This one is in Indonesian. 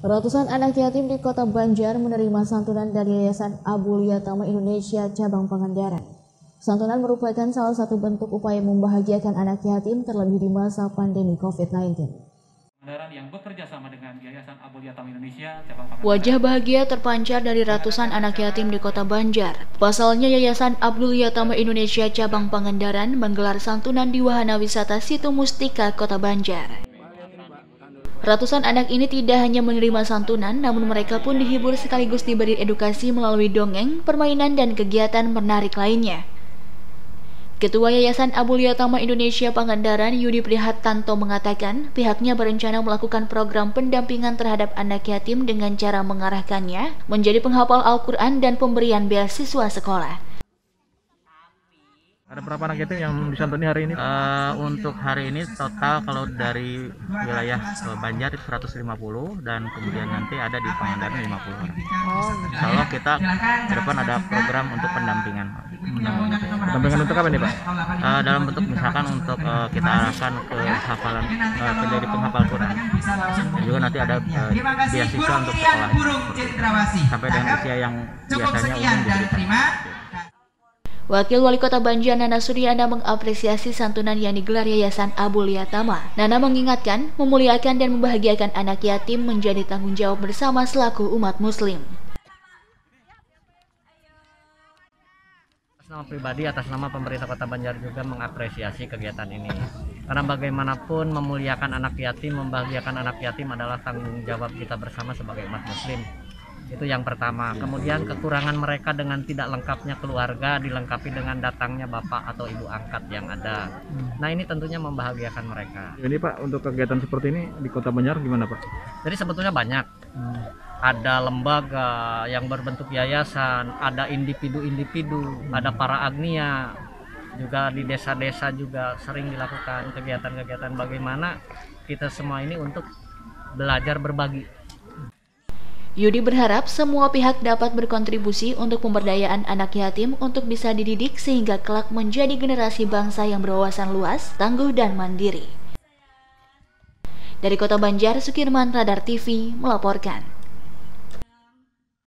Ratusan anak yatim di kota Banjar menerima santunan dari Yayasan Abu Tama Indonesia cabang Pangandaran. Santunan merupakan salah satu bentuk upaya membahagiakan anak yatim terlebih di masa pandemi COVID-19. Wajah bahagia terpancar dari ratusan anak yatim di kota Banjar. Pasalnya Yayasan Abdul Yatama Indonesia Cabang Pangandaran menggelar santunan di Wahana Wisata Situ Mustika, Kota Banjar. Ratusan anak ini tidak hanya menerima santunan, namun mereka pun dihibur sekaligus diberi edukasi melalui dongeng, permainan, dan kegiatan menarik lainnya. Ketua Yayasan Abu Tama Indonesia Pangandaran Yudi Prihatanto mengatakan pihaknya berencana melakukan program pendampingan terhadap anak yatim dengan cara mengarahkannya menjadi penghafal Al-Quran dan pemberian beasiswa sekolah. Ada berapa anak yatim yang disantuni hari ini? Uh, untuk hari ini total kalau dari wilayah uh, Banjar 150 dan kemudian nanti ada di Pangandaran 50 orang. Oh. Insya Allah kita ke depan ada program untuk pendampingan. Pendampingan untuk apa nih Pak? Uh, dalam bentuk misalkan untuk uh, kita arahkan ke hafalan uh, menjadi penghafal Quran. Dan juga nanti ada uh, beasiswa untuk sekolah sampai dengan usia yang biasanya umum diberikan. Wakil Wali Kota Banjar Nana Suryana mengapresiasi santunan yang digelar Yayasan Abu Liatama. Nana mengingatkan, memuliakan dan membahagiakan anak yatim menjadi tanggung jawab bersama selaku umat muslim. Atas nama pribadi, atas nama pemerintah Kota Banjar juga mengapresiasi kegiatan ini. Karena bagaimanapun memuliakan anak yatim, membahagiakan anak yatim adalah tanggung jawab kita bersama sebagai umat muslim itu yang pertama. Kemudian kekurangan mereka dengan tidak lengkapnya keluarga dilengkapi dengan datangnya bapak atau ibu angkat yang ada. Nah ini tentunya membahagiakan mereka. Ini pak untuk kegiatan seperti ini di kota Banjar gimana pak? Jadi sebetulnya banyak. Hmm. ada lembaga yang berbentuk yayasan ada individu-individu hmm. ada para agnia juga di desa-desa juga sering dilakukan kegiatan-kegiatan bagaimana kita semua ini untuk belajar berbagi Yudi berharap semua pihak dapat berkontribusi untuk pemberdayaan anak yatim untuk bisa dididik sehingga kelak menjadi generasi bangsa yang berwawasan luas, tangguh, dan mandiri. Dari Kota Banjar, Sukirman Radar TV melaporkan.